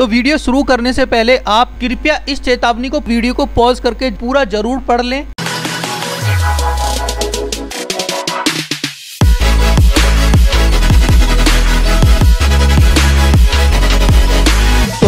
तो वीडियो शुरू करने से पहले आप कृपया इस चेतावनी को, वीडियो को पॉज करके पूरा ज़रूर पढ़ लें।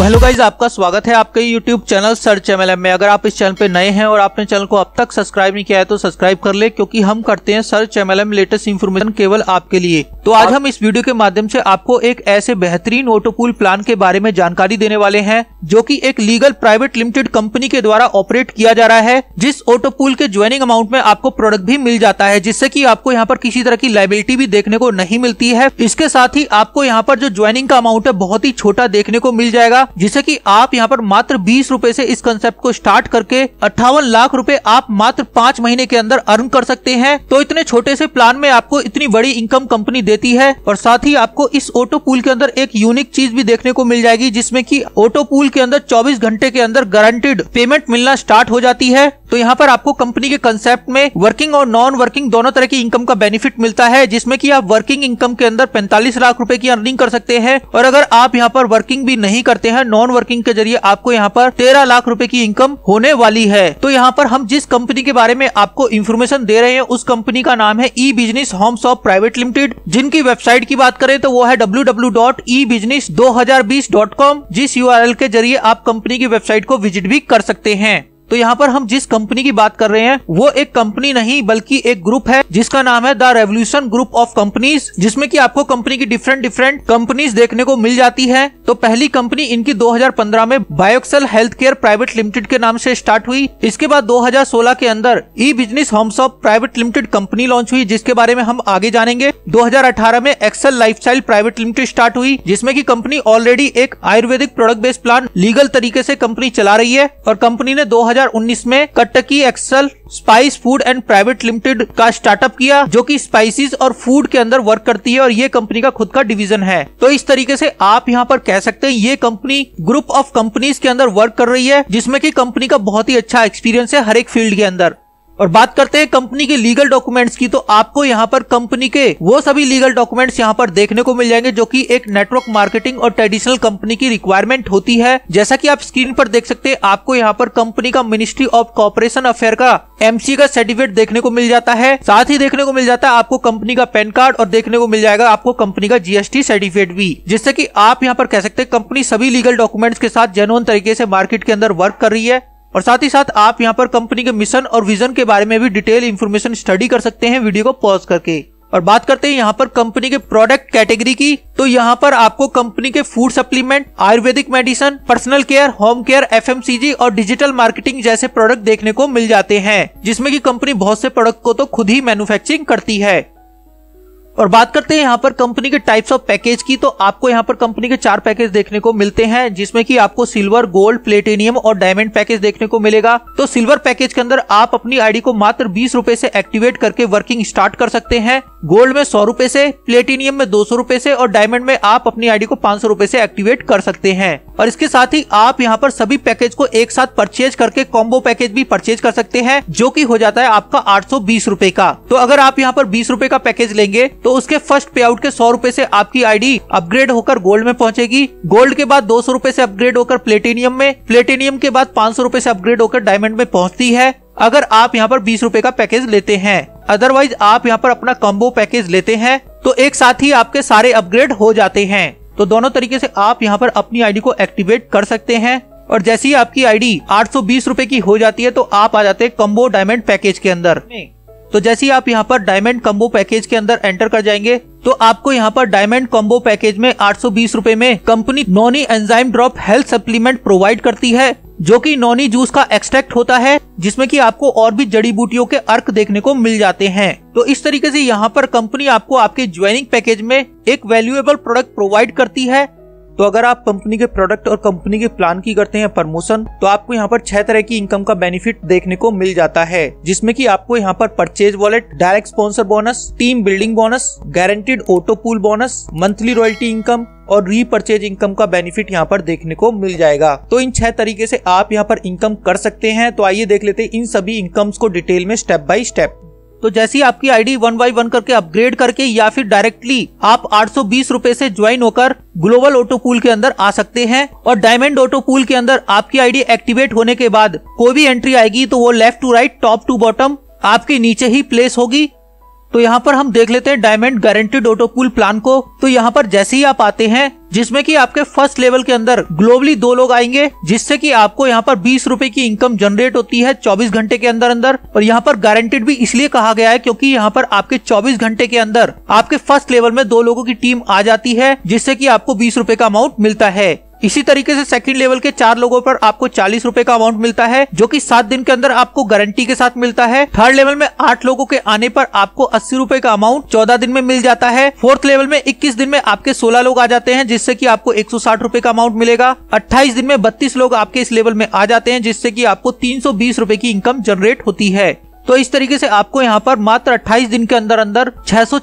हेलो गाइज़ आपका स्वागत है आपके यूट्यूब चैनल सर्च एमएलएम में। अगर आप इस चैनल पे नए हैं और आपने चैनल को अब तक सब्सक्राइब नहीं किया है तो सब्सक्राइब कर ले, क्योंकि हम करते हैं सर्च एमएलएम लेटेस्ट इन्फॉर्मेशन केवल आपके लिए। तो आज हम इस वीडियो के माध्यम से आपको एक ऐसे बेहतरीन ऑटोपूल प्लान के बारे में जानकारी देने वाले हैं, जो की एक लीगल प्राइवेट लिमिटेड कंपनी के द्वारा ऑपरेट किया जा रहा है, जिस ऑटोपूल के ज्वाइनिंग अमाउंट में आपको प्रोडक्ट भी मिल जाता है, जिससे की आपको यहाँ पर किसी तरह की लाइबिलिटी भी देखने को नहीं मिलती है। इसके साथ ही आपको यहाँ पर जो ज्वाइनिंग का अमाउंट है, बहुत ही छोटा देखने को मिल जाएगा। जिससे कि आप यहाँ पर मात्र बीस रूपए से इस कंसेप्ट को स्टार्ट करके अट्ठावन लाख रूपए आप मात्र पाँच महीने के अंदर अर्न कर सकते हैं। तो इतने छोटे से प्लान में आपको इतनी बड़ी इनकम कंपनी देती है और साथ ही आपको इस ऑटो पूल के अंदर एक यूनिक चीज़ भी देखने को मिल जाएगी, जिसमें की ऑटो पूल के अंदर चौबीस घंटे के अंदर गारंटेड पेमेंट मिलना स्टार्ट हो जाती है। तो यहाँ पर आपको कंपनी के कंसेप्ट में वर्किंग और नॉन वर्किंग दोनों तरह की इनकम का बेनिफिट मिलता है, जिसमें कि आप वर्किंग इनकम के अंदर 45 लाख रुपए की अर्निंग कर सकते हैं। और अगर आप यहाँ पर वर्किंग भी नहीं करते हैं नॉन वर्किंग के ज़रिए आपको यहाँ पर 13 लाख रूपए की इनकम होने वाली है। तो यहाँ पर हम जिस कंपनी के बारे में आपको इन्फॉर्मेशन दे रहे हैं, उस कंपनी का नाम है E business home of private limited जिनकी वेबसाइट की बात करें तो वो है W W dot E business दो हज़ार बीस डॉट कॉम जिस यू आर एल के ज़रिए आप कंपनी की वेबसाइट को विज़िट भी कर सकते हैं। तो यहाँ पर हम जिस कंपनी की बात कर रहे हैं, वो एक कंपनी नहीं, बल्कि एक ग्रुप है, जिसका नाम है the revolution group of companies जिसमें कि आपको कंपनी की डिफरेंट डिफरेंट कंपनीज़ देखने को मिल जाती है। तो पहली कंपनी इनकी 2015 में Bioxal health care private limited के नाम से स्टार्ट हुई। इसके बाद 2016 के अंदर E business home shop private limited company launch हुई, जिसके बारे में हम आगे जानेंगे। 2018 में Excel lifestyle private limited start हुई, जिसमें की कंपनी ऑलरेडी एक Ayurvedic product based plan legal तरीके से कंपनी चला रही है, और कंपनी ने 2019 में कट्टकी Excel spice food and private limited का स्टार्टअप किया, जो कि स्पाइसेस और फ़ूड के अंदर वर्क करती है और ये कंपनी का खुद का डिवीज़न है। तो इस तरीके से आप यहाँ पर कह सकते हैं, ये कंपनी ग्रुप ऑफ़ कंपनीज़ के अंदर वर्क कर रही है, जिसमें की कंपनी का बहुत ही अच्छा एक्सपीरियंस है हर एक फ़ील्ड के अंदर। और बात करते हैं कंपनी के लीगल डॉक्यूमेंट्स की तो आपको यहाँ पर कंपनी के वो सभी लीगल डॉक्यूमेंट्स यहाँ पर देखने को मिल जाएँगे जो कि एक नेटवर्क मार्केटिंग और ट्रेडिशनल कंपनी की रिक्वायरमेंट होती है। जैसा कि आप स्क्रीन पर देख सकते हैं, आपको यहाँ पर कंपनी का मिनिस्ट्री ऑफ़ कॉपरेशन अफेयर का एमसी का सर्टिफिकेट देखने को मिल जाता है। साथ ही देखने को मिल जाता है आपको कंपनी का पैन कार्ड और देखने को मिल जाएगा आपको कंपनी का जीएसटी सर्टिफिकेट भी, जिससे की आप यहाँ पर कह सकते हैं कंपनी सभी लीगल डॉक्यूमेंट्स के साथ जेनुअन तरीके से मार्केट के अंदर वर्क कर रही है। और साथ ही साथ आप यहाँ पर कंपनी के मिशन और विजन के बारे में भी डिटेल इन्फॉर्मेशन स्टडी कर सकते हैं वीडियो को पॉज करके। और बात करते हैं यहाँ पर कंपनी के प्रोडक्ट कैटेगरी की तो यहाँ पर आपको कंपनी के food supplement Ayurvedic medicine personal care home care FMCG और डिजिटल मार्केटिंग जैसे प्रोडक्ट देखने को मिल जाते हैं, जिसमें की कंपनी बहुत से प्रोडक्ट को तो खुद ही मैन्युफैक्चरिंग करती है। और बात करते हैं यहाँ पर कंपनी के टाइप्स ऑफ़ पैकेज की तो आपको यहाँ पर कंपनी के चार पैकेज देखने को मिलते हैं, जिसमें कि आपको सिल्वर गोल्ड प्लेटिनियम और डायमंड पैकेज देखने को मिलेगा। तो सिल्वर पैकेज के अंदर आप अपनी आईडी को मात्र बीस रूपए से एक्टिवेट करके वर्किंग स्टार्ट कर सकते हैं। गोल्ड में सौ रूपए से प्लेटिनियम में दो सौ रूपए से और डायमंड में आप अपनी आईडी को पाँच सौ रूपए से एक्टिवेट कर सकते हैं। और इसके साथ ही आप यहाँ पर सभी पैकेज को एक साथ परचेज करके कॉम्बो पैकेज भी परचेज कर सकते हैं, जो की हो जाता है आपका आठ सौ बीस रूपए का। तो अगर आप यहाँ पर बीस रूपए का पैकेज लेंगे तो उसके फ़र्स्ट पे आउट के सौ रूपए से आपकी आईडी अपग्रेड होकर गोल्ड में पहुंचेगी। गोल्ड के बाद दो सौ रूपए से अपग्रेड होकर प्लेटिनियम में प्लेटिनियम के बाद पाँच सौ रूपए से अपग्रेड होकर डायमंड में पहुँचती है। अगर आप यहाँ पर बीस रूपए का पैकेज लेते हैं अदरवाइज़ आप यहाँ पर अपना कॉम्बो पैकेज लेते हैं तो एक साथ ही आपके सारे अपग्रेड हो जाते हैं। तो दोनों तरीके से आप यहाँ पर अपनी आईडी को एक्टिवेट कर सकते हैं। और जैसे ही आपकी आईडी आठ सौ की हो जाती है तो आप आ जाते हैं कम्बो डायमंड पैकेज के अंदर। तो जैसे ही आप यहाँ पर डायमंड कम्बो पैकेज के अंदर एंटर कर जाएँगे तो आपको यहाँ पर डायमंड कॉम्बो पैकेज में आठ सौ में company noni enzyme drop health supplement provide करती है, जो कि नॉनी जूस का एक्सट्रैक्ट होता है, जिसमें कि आपको और भी जड़ी बूटियों के अर्क देखने को मिल जाते हैं। तो इस तरीके से यहाँ पर कंपनी आपको आपके ज्वाइनिंग पैकेज में एक वैल्यूएबल प्रोडक्ट प्रोवाइड करती है तो अगर आप कंपनी के प्रोडक्ट और कंपनी के प्लान की करते हैं प्रमोशन तो आपको यहाँ पर छह तरह की इनकम का बेनिफिट देखने को मिल जाता है, जिसमें कि आपको यहाँ पर purchase wallet direct sponsor bonus team building bonus guaranteed auto pool bonus monthly royalty income और रीपर्चेज इनकम का बेनिफिट यहाँ पर देखने को मिल जाएगा। तो इन छह तरीके से आप यहाँ पर इनकम कर सकते हैं। तो आइए देख लेते हैं इन सभी इनकम्स को डिटेल में स्टेप बाय स्टेप तो जैसे ही आपकी आईडी वन बाई वन करके अपग्रेड करके या फिर डायरेक्टली आप आठ सौ से ज्वाइन होकर ग्लोबल ऑटो पूल के अंदर आ सकते हैं और डायमंड ऑटो पूल के अंदर आपकी आईडी एक्टिवेट होने के बाद कोई भी एंट्री आएगी तो वो left to right top to bottom आपके नीचे ही प्लेस होगी। तो यहाँ पर हम देख लेते हैं diamond guaranteed auto pool plan को। तो यहाँ पर जैसे ही आप आते हैं, जिसमें कि आपके फ़र्स्ट लेवल के अंदर ग्लोबली दो लोग आएँगे, जिससे कि आपको यहाँ पर बीस रूपए की इनकम जनरेट होती है 24 घंटे के अंदर अंदर। और यहाँ पर गारंटेड भी इसलिए कहा गया है क्योंकि यहाँ पर आपके 24 घंटे के अंदर आपके फ़र्स्ट लेवल में दो लोगों की टीम आ जाती है, जिससे कि आपको बीस रूपए का अमाउंट मिलता है। इसी तरीके से सेकंड लेवल के चार लोगों पर आपको चालीस रूपए का अमाउंट मिलता है, जो कि सात दिन के अंदर आपको गारंटी के साथ मिलता है। थर्ड लेवल में आठ लोगों के आने पर आपको अस्सी रूपए का अमाउंट चौदह दिन में मिल जाता है। फोर्थ लेवल में इक्कीस दिन में आपके सोलह लोग आ जाते हैं, जिससे की आपको एक सौ साठ रूपए का अमाउंट मिलेगा। अट्ठाईस दिन में बत्तीस लोग आपके इस लेवल में आ जाते हैं, जिससे की आपको तीन सौ बीस रूपए की इनकम जनरेट होती है। तो इस तरीके से आपको यहाँ पर मात्र 28 दिन के अंदर अंदर छह सौ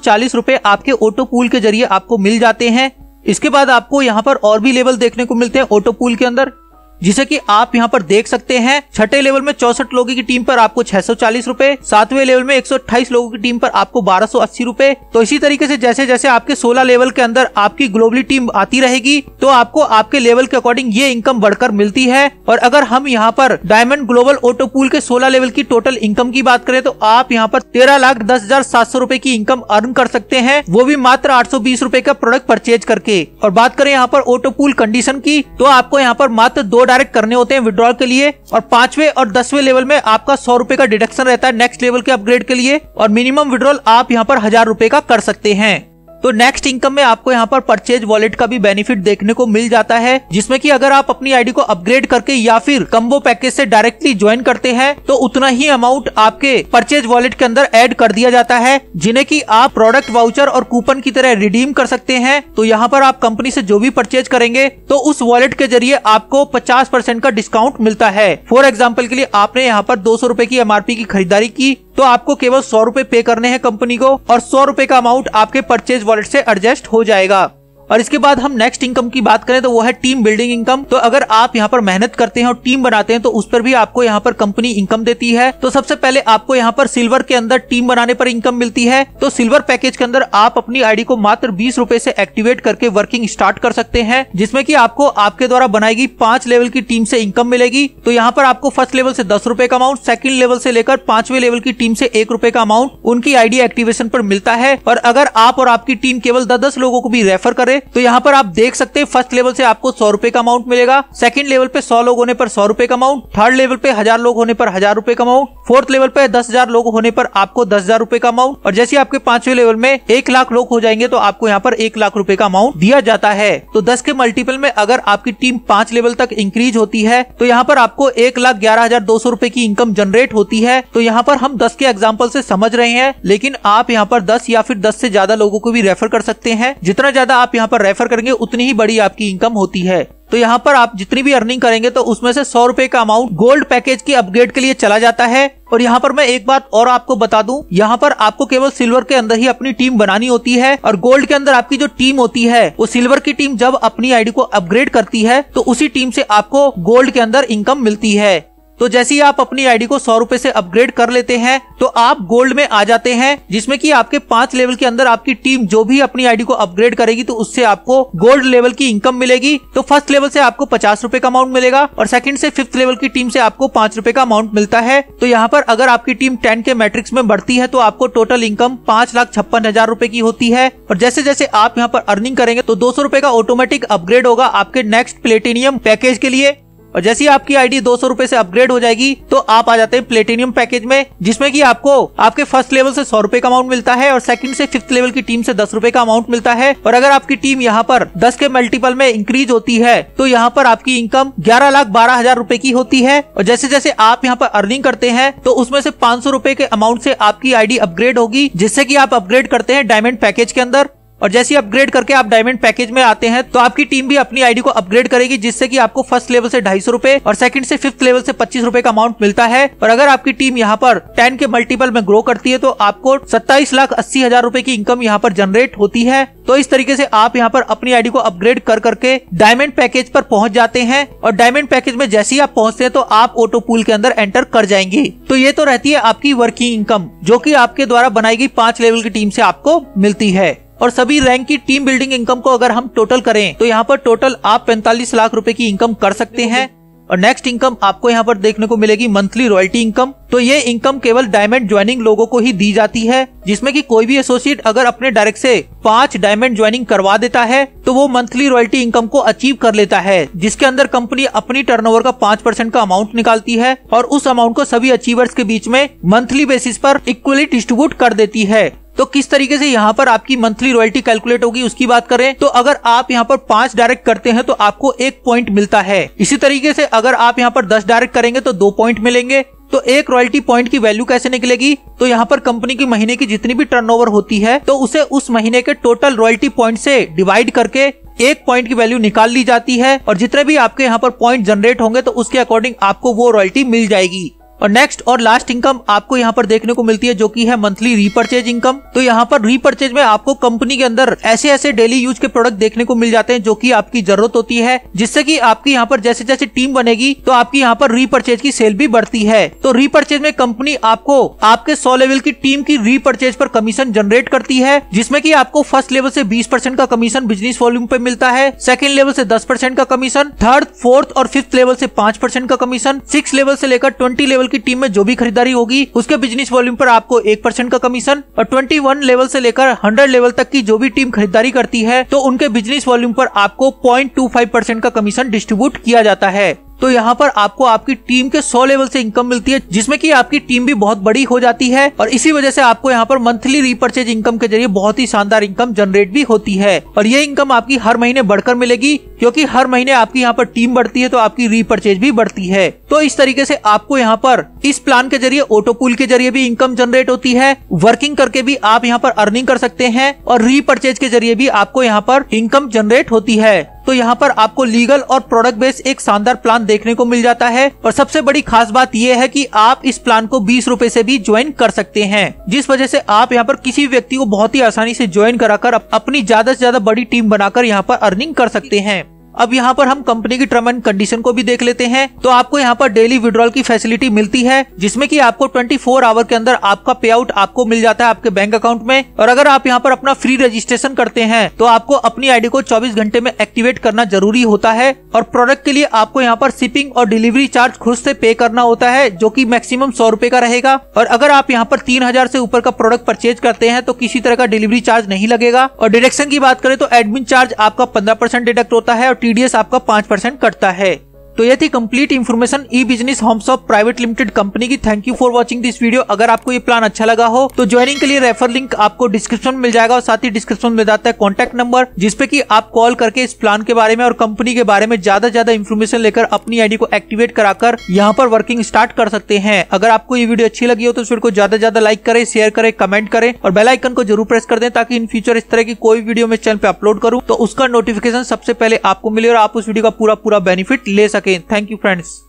आपके ऑटो पूल के ज़रिए आपको मिल जाते हैं। इसके बाद आपको यहाँ पर और भी लेवल देखने को मिलते हैं ऑटो पूल के अंदर। जिसे कि आप यहाँ पर देख सकते हैं, छठे लेवल में चौसठ लोगों की टीम पर आपको छह सौ चालीस रूपए, सातवें लेवल में एक सौ अट्ठाईस लोगों की टीम पर आपको बारह सौ अस्सी रूपए। तो इसी तरीके से जैसे जैसे आपके सोलह लेवल के अंदर आपकी ग्लोबली टीम आती रहेगी तो आपको आपके लेवल के अकॉर्डिंग ये इनकम बढ़कर मिलती है। और अगर हम यहाँ पर डायमंड ग्लोबल ऑटो पूल के सोलह लेवल की टोटल इनकम की बात करें तो आप यहाँ पर तेरह लाख दस हज़ार सात सौ रूपए की इनकम अर्न कर सकते हैं। वो भी मात्र आठ सौ बीस रूपए का प्रोडक्ट परचेज करके। और बात करें यहाँ पर ऑटो पूल कंडीशन की तो आपको यहाँ पर मात्र दो डायरेक्ट करने होते हैं विड्रॉल के लिए और पांचवे और दसवें लेवल में आपका सौ रुपए का डिडक्शन रहता है नेक्स्ट लेवल के अपग्रेड के लिए और मिनिमम विड्रॉल आप यहाँ पर हज़ार रूपए का कर सकते हैं। तो नेक्स्ट इनकम में आपको यहाँ पर परचेज वॉलेट का भी बेनिफिट देखने को मिल जाता है, जिसमें कि अगर आप अपनी आईडी को अपग्रेड करके या फिर कम्बो पैकेज से डायरेक्टली ज्वाइन करते हैं तो उतना ही अमाउंट आपके परचेज वॉलेट के अंदर एड कर दिया जाता है, जिन्हें की आप प्रोडक्ट वाउचर और कूपन की तरह रिडीम कर सकते हैं। तो यहाँ पर आप कंपनी से जो भी परचेज करेंगे तो उस वॉलेट के ज़रिए आपको पचास परसेंट का डिस्काउंट मिलता है। फॉर एग्ज़ाम्पल के लिए आपने यहाँ पर दो सौ की एमआरपी की खरीदारी की तो आपको केवल सौ रूपए पे करने हैं कंपनी को और सौ रूपए का अमाउंट आपके परचेज वॉलेट से एडजस्ट हो जाएगा। और इसके बाद हम नेक्स्ट इनकम की बात करें तो वो है टीम बिल्डिंग इनकम तो अगर आप यहाँ पर मेहनत करते हैं और टीम बनाते हैं तो उस पर भी आपको यहाँ पर कंपनी इनकम देती है। तो सबसे पहले आपको यहाँ पर सिल्वर के अंदर टीम बनाने पर इनकम मिलती है। तो सिल्वर पैकेज के अंदर आप अपनी आईडी को मात्र बीस रूपए से एक्टिवेट करके वर्किंग स्टार्ट कर सकते हैं, जिसमें की आपको आपके द्वारा बनाई गई पाँच लेवल की टीम से इनकम मिलेगी। तो यहाँ पर आपको फ़र्स्ट लेवल से दस रूपए का अमाउंट सेकंड लेवल से लेकर पांचवे लेवल की टीम से एक रूपए का अमाउंट उनकी आईडी एक्टिवेशन पर मिलता है। और अगर आप और आपकी टीम केवल दस दस लोगों को भी रेफर करे तो यहाँ पर आप देख सकते हैं फ़र्स्ट लेवल से आपको सौ रुपए का अमाउंट मिलेगा। सेकंड लेवल पे सौ लोग होने पर सौ रुपए का अमाउंट थर्ड लेवल पे हज़ार लोग होने पर हज़ार रुपए का अमाउंट फोर्थ लेवल पे दस हज़ार लोग होने पर आपको दस हज़ार रुपए का अमाउंट और जैसे आपके पांचवे लेवल में एक लाख लोग हो जाएँगे तो आपको यहाँ पर एक लाख रुपये का अमाउंट दिया जाता है। तो दस के मल्टीपल में अगर आपकी टीम पाँच लेवल तक इंक्रीज होती है तो यहाँ पर आपको एक लाख ग्यारह हज़ार दो सौ रुपए की इनकम जनरेट होती है। तो यहाँ पर हम दस के एग्ज़ाम्पल से समझ रहे हैं, लेकिन आप यहाँ पर दस या फिर दस से ज़्यादा लोगों को भी रेफर कर सकते हैं। जितना ज़्यादा आप यहाँ पर रेफर करेंगे, उतनी ही बड़ी आपकी इनकम होती है। तो यहाँ पर आप जितनी भी अर्निंग करेंगे तो उसमें से सौ रुपए का अमाउंट गोल्ड पैकेज की अपग्रेड के लिए चला जाता है। और यहाँ पर मैं एक बात और आपको बता दूँ, यहाँ पर आपको केवल सिल्वर के अंदर ही अपनी टीम बनानी होती है। और गोल्ड के अंदर आपकी जो टीम होती है, वो सिल्वर की टीम जब अपनी आईडी को अपग्रेड करती है तो उसी टीम से आपको गोल्ड के अंदर इनकम मिलती है। तो जैसे ही आप अपनी आईडी को सौ रूपए से अपग्रेड कर लेते हैं तो आप गोल्ड में आ जाते हैं, जिसमें कि आपके पाँच लेवल के अंदर आपकी टीम जो भी अपनी आईडी को अपग्रेड करेगी तो उससे आपको गोल्ड लेवल की इनकम मिलेगी। तो फ़र्स्ट लेवल से आपको पचास रूपए का अमाउंट मिलेगा और सेकंड से फिफ्थ लेवल की टीम से आपको पाँच रुपए का अमाउंट मिलता है। तो यहाँ पर अगर आपकी टीम टेन के मैट्रिक्स में बढ़ती है तो आपको टोटल इनकम पाँच लाख छप्पन हज़ार रूपए की होती है। और जैसे जैसे आप यहाँ पर अर्निंग करेंगे तो दो सौ रूपए का ऑटोमेटिक अपग्रेड होगा आपके नेक्स्ट प्लेटिनियम पैकेज के लिए। और जैसे ही आपकी आईडी दो सौ से अपग्रेड हो जाएगी तो आप आ जाते हैं प्लेटिनियम पैकेज में, जिसमें कि आपको, आपके फ़र्स्ट लेवल से सौ रुपए का अमाउंट मिलता है और सेकंड से फिफ्थ लेवल की टीम से दस रुपए का अमाउंट मिलता है। और अगर आपकी टीम यहाँ पर दस के मल्टीपल में इंक्रीज होती है तो यहाँ पर आपकी इनकम ग्यारह लाख बारह हज़ार रूपए की होती है। और जैसे जैसे आप यहाँ पर अर्निंग करते हैं तो उसमें से पाँच सौ रूपए के अमाउंट से आपकी आईडी अपग्रेड होगी, जिससे की आप अपग्रेड करते हैं डायमंड पैकेज के अंदर। और जैसे अपग्रेड करके आप डायमंड पैकेज में आते हैं तो आपकी टीम भी अपनी आईडी को अपग्रेड करेगी, जिससे कि आपको फ़र्स्ट लेवल से ढाई सौ रूपए और सेकंड से फिफ्थ लेवल से पच्चीस रूपए का अमाउंट मिलता है। और अगर आपकी टीम यहाँ पर टेन के मल्टीपल में ग्रो करती है तो आपको सत्ताईस लाख अस्सी हज़ार रूपए की इनकम यहाँ पर जनरेट होती है। तो इस तरीके से आप यहाँ पर अपनी आईडी को अपग्रेड कर करके डायमंड पैकेज पर पहुँच जाते हैं। और डायमंड पैकेज में जैसे ही आप पहुँचते हैं तो आप ऑटो पूल के अंदर एंटर कर जाएँगे। तो ये तो रहती है आपकी वर्किंग इनकम जो कि आपके द्वारा बनाई गई पाँच लेवल की टीम से आपको मिलती है। और सभी रैंक की टीम बिल्डिंग इनकम को अगर हम टोटल करें तो यहाँ पर टोटल आप पैंतालीस लाख रूपए की इनकम कर सकते हैं। और नेक्स्ट इनकम आपको यहाँ पर देखने को मिलेगी मंथली रॉयल्टी इनकम तो ये इनकम केवल डायमंड ज्वाइनिंग लोगों को ही दी जाती है, जिसमें कि कोई भी एसोसिएट अगर अपने डायरेक्ट से पाँच डायमंड ज्वाइनिंग करवा देता है तो वो मंथली रॉयल्टी इनकम को अचीव कर लेता है, जिसके अंदर कंपनी अपनी टर्नओवर का पाँच परसेंट का अमाउंट निकालती है और उस अमाउंट को सभी अचीवर्स के बीच में मंथली बेसिस पर इक्वली डिस्ट्रीब्यूट कर देती है। तो किस तरीके से यहाँ पर आपकी मंथली रॉयल्टी कैलकुलेट होगी, उसकी बात करें तो अगर आप यहाँ पर पाँच डायरेक्ट करते हैं तो आपको एक पॉइंट मिलता है। इसी तरीके से अगर आप यहाँ पर दस डायरेक्ट करेंगे तो दो पॉइंट मिलेंगे। तो एक रॉयल्टी पॉइंट की वैल्यू कैसे निकलेगी? तो यहाँ पर कंपनी की महीने की जितनी भी टर्नओवर होती है तो उसे उस महीने के टोटल रॉयल्टी पॉइंट से डिवाइड करके एक पॉइंट की वैल्यू निकाल ली जाती है। और जितने भी आपके यहाँ पर पॉइंट जनरेट होंगे तो उसके अकॉर्डिंग आपको वो रॉयल्टी मिल जाएगी। और नेक्स्ट और लास्ट इनकम आपको यहाँ पर देखने को मिलती है, जो कि है मंथली रीपर्चेज इनकम तो यहाँ पर रीपर्चेज में आपको कंपनी के अंदर ऐसे ऐसे डेली यूज़ के प्रोडक्ट देखने को मिल जाते हैं, जो कि आपकी ज़रूरत होती है, जिससे कि आपकी यहाँ पर जैसे जैसे टीम बनेगी तो आपकी यहाँ पर रीपर्चेज की सेल भी बढ़ती है। तो रीपर्चेज में कंपनी आपको आपके सौ लेवल की टीम की रीपर्चेज पर कमीशन जनरेट करती है, जिसमें की आपको फ़र्स्ट लेवल से बीस परसेंट का कमीशन बिज़नेस वॉल्यूम पे मिलता है सेकेंड लेवल से दस परसेंट का कमीशन थर्ड फोर्थ और फिफ्थ लेवल से पाँच परसेंट का कमीशन सिक्स लेवल से लेकर ट्वेंटी लेवल की टीम में जो भी खरीदारी होगी, उसके बिज़नेस वॉल्यूम पर आपको एक परसेंट का कमीशन और ट्वेंटी वन लेवल से लेकर हंड्रेड लेवल तक की जो भी टीम खरीदारी करती है तो उनके बिज़नेस वॉल्यूम पर आपको पॉइंट टू फाइव परसेंट का कमीशन डिस्ट्रीब्यूट किया जाता है। तो यहाँ पर आपको आपकी टीम के सौ लेवल से इनकम मिलती है, जिसमें कि आपकी टीम भी बहुत बड़ी हो जाती है और इसी वजह से आपको यहाँ पर मंथली रिपर्चेज इनकम के ज़रिए बहुत ही शानदार इनकम जनरेट भी होती है। और ये इनकम आपकी हर महीने बढ़कर मिलेगी, क्योंकि हर महीने आपकी यहाँ पर टीम बढ़ती है तो आपकी रिपर्चेज भी बढ़ती है। तो इस तरीके से आपको यहाँ पर इस प्लान के ज़रिए ऑटो पुल के ज़रिए भी इनकम जनरेट होती है। वर्किंग करके भी आप यहाँ पर अर्निंग कर सकते हैं और रीपर्चेज के ज़रिए भी आपको यहाँ पर इनकम जनरेट होती है। तो यहाँ पर आपको लीगल और प्रोडक्ट बेस्ड एक शानदार प्लान देखने को मिल जाता है। और सबसे बड़ी खास बात यह है कि आप इस प्लान को बीस रूपए ऐसी भी ज्वाइन कर सकते हैं। जिस वजह से आप यहाँ पर किसी व्यक्ति को बहुत ही आसानी से ज्वाइन कराकर अपनी ज़्यादा से ज़्यादा बड़ी टीम बनाकर यहाँ पर अर्निंग कर सकते हैं। अब यहाँ पर हम कंपनी की टर्म एंड कंडीशन को भी देख लेते हैं। तो आपको यहाँ पर डेली विड्रॉल की फैसिलिटी मिलती है, जिसमें कि आपको 24 आवर के अंदर आपका पे आउट आपको मिल जाता है आपके बैंक अकाउंट में। और अगर आप यहाँ पर अपना फ्री रजिस्ट्रेशन करते हैं तो आपको अपनी आईडी को 24 घंटे में एक्टिवेट करना ज़रूरी होता है। और प्रोडक्ट के लिए आपको यहाँ पर शिपिंग और डिलीवरी चार्ज खुद से पे करना होता है, जो की मैक्सिमम सौ रूपए का रहेगा। और अगर आप यहाँ पर तीन हज़ार से ऊपर का प्रोडक्ट परचेज करते हैं तो किसी तरह का डिलीवरी चार्ज नहीं लगेगा। और डिडक्शन की बात करें तो एडमिन चार्ज आपका पंद्रह डिडक्ट होता है और टीडीएस आपका पाँच परसेंट कटता है। तो ये थी complete information E business homes of private limited company की. Thank you for watching this video अगर आपको ये प्लान अच्छा लगा हो तो ज्वाइनिंग के लिए रेफर लिंक आपको डिस्क्रिप्शन में मिल जाएगा और साथ ही डिस्क्रिप्शन में जाता है कॉन्टैक्ट नंबर जिसपे की आप कॉल करके इस प्लान के बारे में और कंपनी के बारे में ज़्यादा ज़्यादा इन्फॉर्मेशन लेकर अपनी आईडी को एक्टिवेट कराकर यहाँ पर वर्किंग स्टार्ट कर सकते हैं. अगर आपको ये वीडियो अच्छी लगी हो तो इस वीडियो को ज़्यादा ज़्यादा लाइक करें शेयर करें कमेंट करें और बेलाइकन को ज़रूर प्रेस कर दें ताकि इन फ्यूचर इस तरह की कोई वीडियो मैं चैनल पे अपलोड करूँ तो उसका नोटिफिकेशन सबसे पहले आपको मिले और आप उस वीडियो का पूरा पूरा बेनिफिट ले सके। Thank you friends